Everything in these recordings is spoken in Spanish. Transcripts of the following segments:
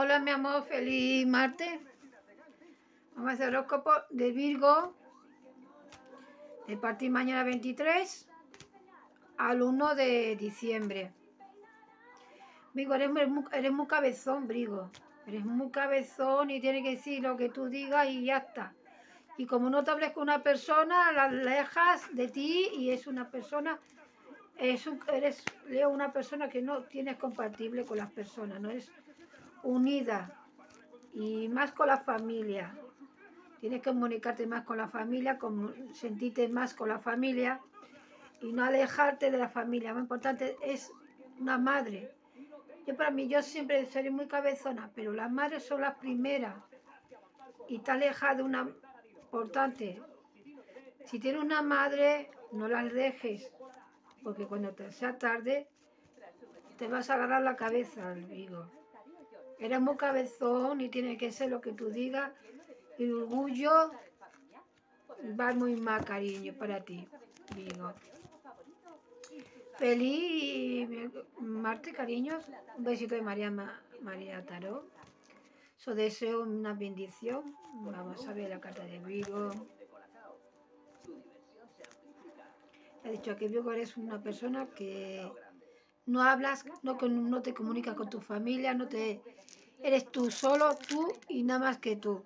Hola, mi amor, feliz martes. Vamos a hacer horóscopo de Virgo. De partir mañana 23 al 1 de diciembre. Virgo, eres muy, eres muy cabezón, Virgo. Eres muy cabezón y tienes que decir lo que tú digas y ya está. Y como no te hables con una persona, la alejas de ti y es una persona es un, eres Leo una persona que no tienes compatible con las personas, no es unida y más con la familia. Tienes que comunicarte más con la familia, sentirte más con la familia y no alejarte de la familia. Lo importante es una madre. Yo para mí, yo siempre seré muy cabezona, pero las madres son las primeras y te alejas de una importante. Si tienes una madre, no las dejes, porque cuando te sea tarde, te vas a agarrar la cabeza, digo. Eres muy cabezón y tiene que ser lo que tú digas. El orgullo va muy mal, cariño, para ti, digo. Feliz Marte, cariños. Un besito de María, María Tarot. Yo deseo una bendición. Vamos a ver la carta de Vigo. He dicho que Vigo eres una persona que no hablas, no, no te comunicas con tu familia, no te eres tú solo, tú y nada más que tú.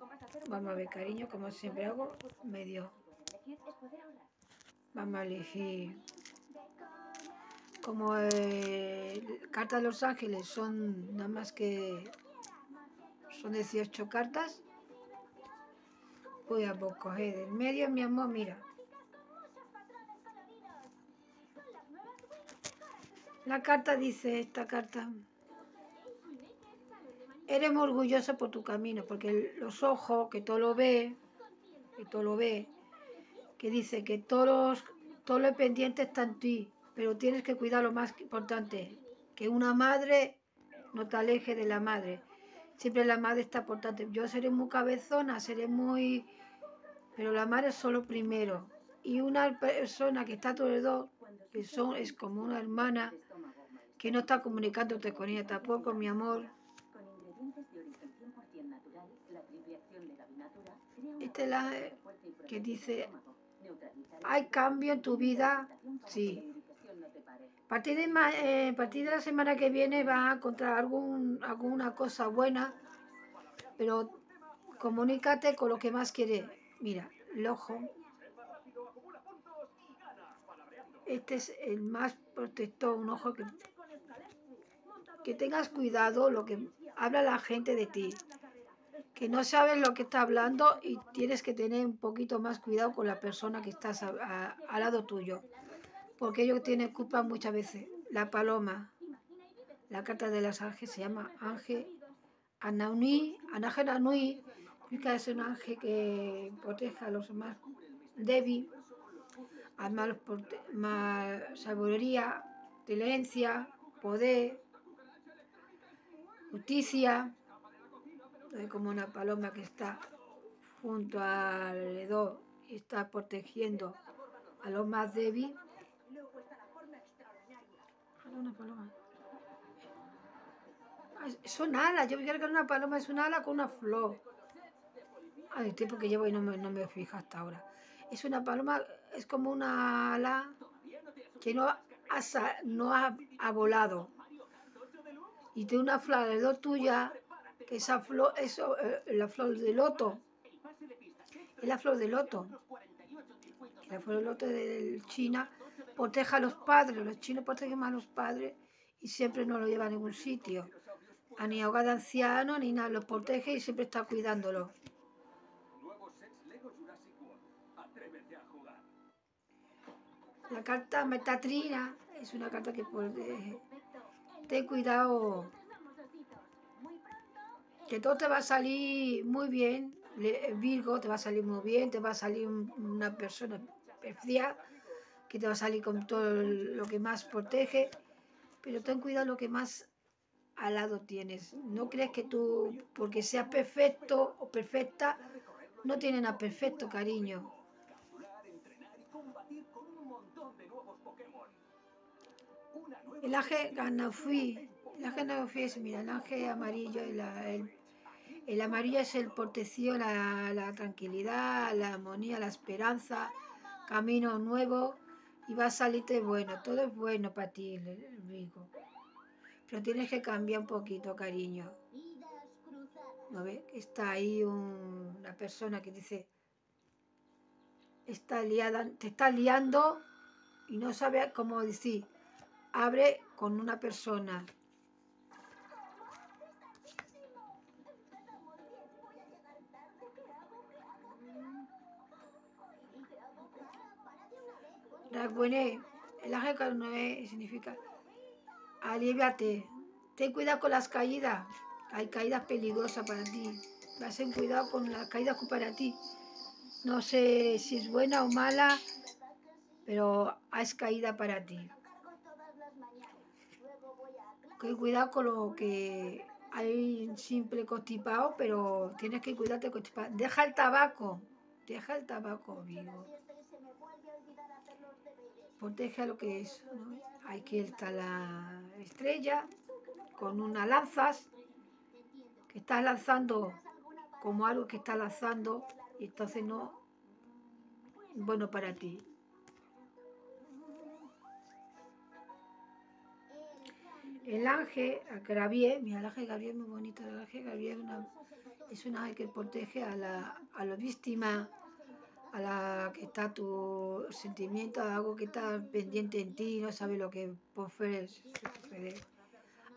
Vamos a ver, cariño, como siempre hago, medio. Vamos a elegir. Como eh, cartas de los ángeles son nada más que son 18 cartas, voy a coger del medio, mi amor, mira. La carta dice, esta carta, eres muy orgulloso por tu camino, porque los ojos, que todo lo ve, que todo lo ve, que dice que todos, todo lo pendiente está en ti, pero tienes que cuidar lo más importante, que una madre no te aleje de la madre. Siempre la madre está importante. Yo seré muy cabezona, seré muy... Pero la madre es solo primero. Y una persona que está a tu alrededor, que son, es como una hermana, que no está comunicándote con ella tampoco, mi amor. Esta es la que dice, hay cambio en tu vida, sí. A partir, de, eh, partir de la semana que viene vas a encontrar algún, alguna cosa buena, pero comunícate con lo que más quieres. Mira, el ojo. Este es el más protector, un ojo que que tengas cuidado lo que habla la gente de ti, que no sabes lo que está hablando y tienes que tener un poquito más cuidado con la persona que estás al lado tuyo, porque ellos tienen culpa muchas veces. La paloma, la carta de las ángeles se llama Ángel Anauni, Anángel Anui, es un ángel que protege a los más débiles, a más, más sabiduría, inteligencia, poder, justicia, como una paloma que está junto al alrededor y está protegiendo a los más débiles. Una paloma. Son alas, yo quiero que una paloma es una ala con una flor. Ay, el tiempo que llevo y no me, no me fijo hasta ahora. Es una paloma, es como una ala que no ha, no ha volado, y tiene una flor de tuya, que esa flor, eso, eh, la flor de loto, es la flor de loto. La flor de loto de China protege a los padres, los chinos protegen a los padres y siempre no lo llevan a ningún sitio. A ni ahogar de anciano ni nada, los protege y siempre está cuidándolo. La carta Metatrina es una carta que puede ten cuidado, que todo te va a salir muy bien, Virgo, te va a salir muy bien, te va a salir una persona especial, que te va a salir con todo lo que más protege, pero ten cuidado lo que más al lado tienes. No crees que tú, porque seas perfecto o perfecta, no tienen a perfecto, cariño. El Aje Ganafui El ángel no es, mira, el ángel amarillo, el, el, amarillo es el protección, la, la, tranquilidad, la armonía, la esperanza, camino nuevo y va a salirte bueno, todo es bueno para ti, Rico. Pero tienes que cambiar un poquito, cariño. ¿No ves? Está ahí una persona que dice, está liada, te está liando y no sabe cómo decir, abre con una persona. Raguené, el ángel no significa aliviate, ten cuidado con las caídas, hay caídas peligrosas para ti, vas en cuidado con las caídas para ti. No sé si es buena o mala, pero es caída para ti. Cuidado con lo que hay simple constipado, pero tienes que cuidarte constipado. Deja el tabaco, deja el tabaco, vivo. Protege lo que es. Hay que estar la estrella con unas lanzas que estás lanzando como algo que está lanzando y entonces no bueno para ti. El ángel Gabriel, mira, el ángel Gabriel es muy bonito, el ángel Gabriel es, un ángel que protege a la, a víctima, a la que está tu sentimiento, algo que está pendiente en ti, no sabe lo que puede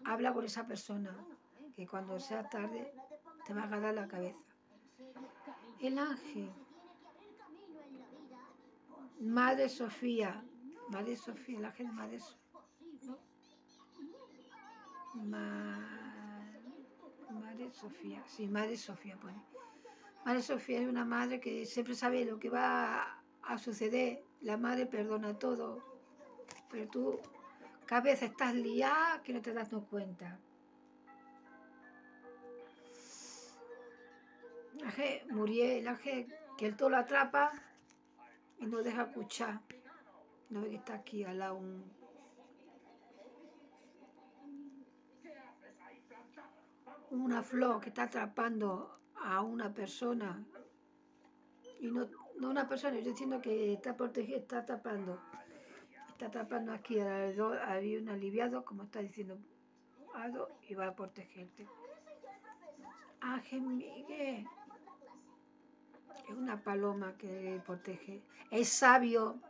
Habla con esa persona, que cuando sea tarde te va a agarrar la cabeza. El ángel Madre Sofía, Madre Sofía, la gente Madre Sofía. Madre Sofía, sí, Madre Sofía pone. Madre Sofía es una madre que siempre sabe lo que va a suceder. La madre perdona todo, pero tú cada vez estás liada que no te das cuenta. El ángel Muriel, el ángel que el todo lo atrapa y no deja escuchar. No ve que está aquí al lado un... una flor que está atrapando a una persona y no, no una persona, yo diciendo que está protegido, está atrapando está atrapando aquí hay un aliviado, como está diciendo, y va a protegerte. Ángel Miguel, es una paloma que protege. Es sabio,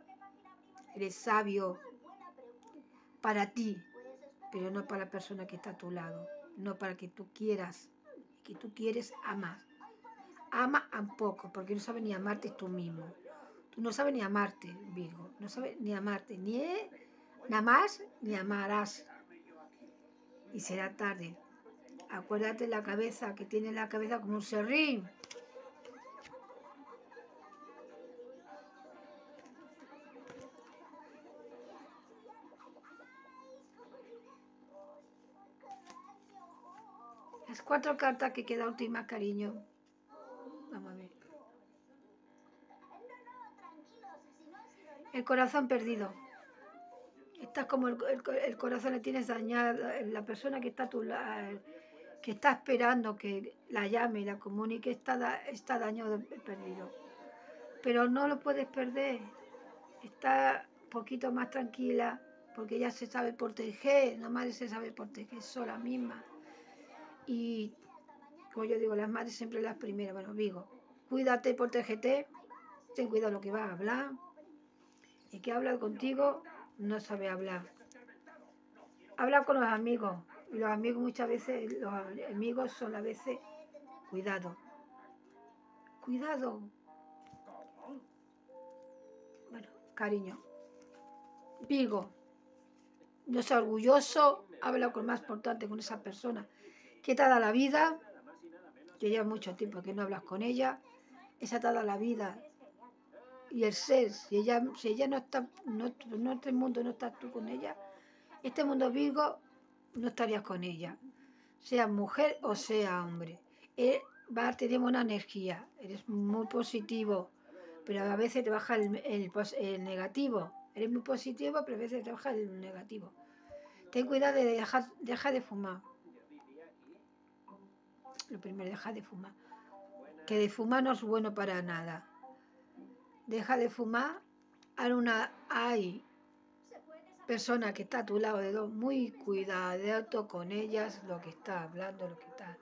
eres sabio para ti, pero no para la persona que está a tu lado, no para que tú quieras, que tú quieres amar. Ama un poco, porque no sabes ni amarte tú mismo. Tú no sabes ni amarte, Virgo, no sabes ni amarte, ni nada más ni amarás. Y será tarde. Acuérdate la cabeza, que tiene la cabeza como un serrín. Cuatro cartas que queda última, cariño. Vamos a ver. El corazón perdido. Estás como el, corazón le tienes dañado. La persona que está tu lado, que está esperando que la llame y la comunique, está, está dañado, perdido. Pero no lo puedes perder. Está un poquito más tranquila porque ya se sabe proteger, nomás se sabe proteger sola misma. Y como yo digo, las madres siempre las primeras. Bueno, digo, cuídate, protégete, ten cuidado lo que vas a hablar. Y que habla contigo no sabe hablar. Habla con los amigos. Los amigos muchas veces, los amigos son a veces, cuidado. Cuidado. Bueno, cariño. Vigo, no sea orgulloso, habla con más importante con esa persona que te ha dado la vida, que lleva mucho tiempo que no hablas con ella, esa te ha dado la vida y el ser, si ella, no está, no, no este mundo no estás tú con ella, este mundo Virgo no estarías con ella, sea mujer o sea hombre. Él va a tener una energía, eres muy positivo, pero a veces te baja el, negativo. Eres muy positivo, pero a veces te baja el negativo. Ten cuidado de dejar, deja de fumar. Lo primero, deja de fumar. Que de fumar no es bueno para nada. Deja de fumar. Hay una, hay persona que está a tu lado de dos, muy cuidado con ellas, lo que está hablando, lo que está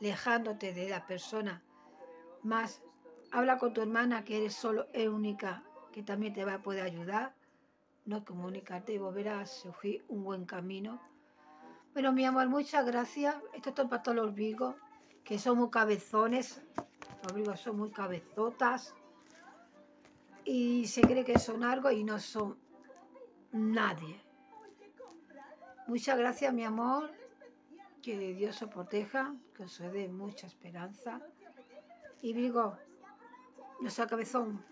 alejándote de la persona. Más, habla con tu hermana que eres solo, es única, que también te va a poder ayudar. No comunicarte y volver a surgir un buen camino. Bueno, mi amor, muchas gracias. Esto es todo para todos los virgos, que son muy cabezones. Los virgos son muy cabezotas. Y se cree que son algo y no son nadie. Muchas gracias, mi amor. Que Dios os proteja, que os dé mucha esperanza. Y digo, no sea cabezón,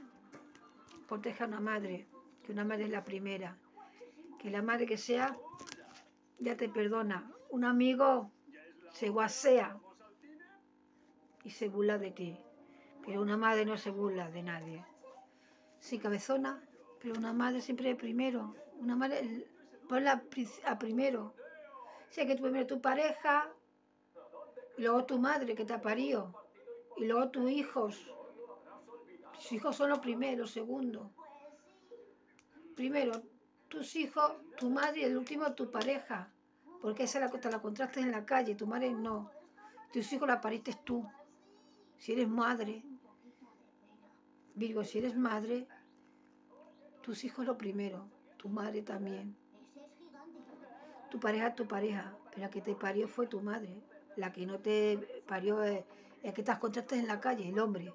proteja a una madre, que una madre es la primera. Que la madre que sea, ya te perdona. Un amigo se guasea y se burla de ti. Pero una madre no se burla de nadie. Sí, cabezona, pero una madre siempre es primero una madre, ponla a primero. Sé que primero tu pareja, y luego tu madre que te ha parido, y luego tus hijos. Tus hijos son los primeros, segundo. Primero, tus hijos, tu madre y el último tu pareja. Porque esa la, te la contraste en la calle, tu madre no. Tus hijos la pariste tú. Si eres madre, Virgo, si eres madre, tus hijos lo primero tu madre también. Tu pareja tu pareja, pero la que te parió fue tu madre. La que no te parió es, que te contrastes en la calle, el hombre.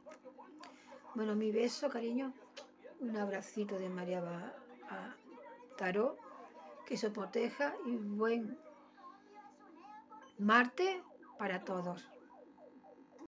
Bueno, mi beso, cariño. Un abracito de María a Tarot. Que se proteja y buen Marte para todos.